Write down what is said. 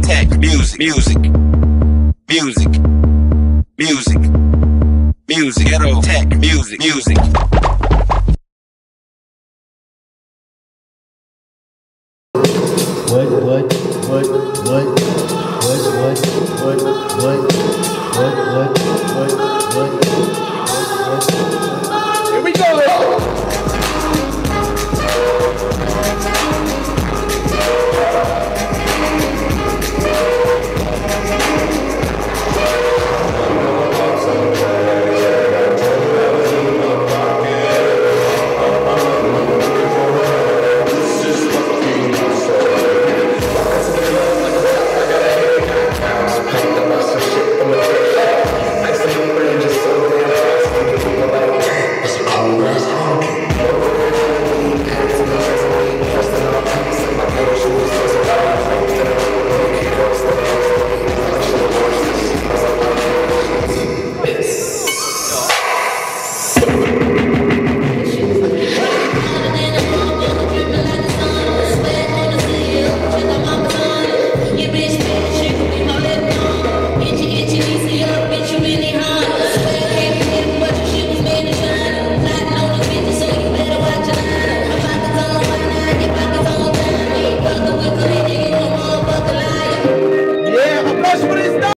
Tech music, music, music, music, music, ghetto. Tech, music, music. What, what, what, what, what, what, what, what? Give me.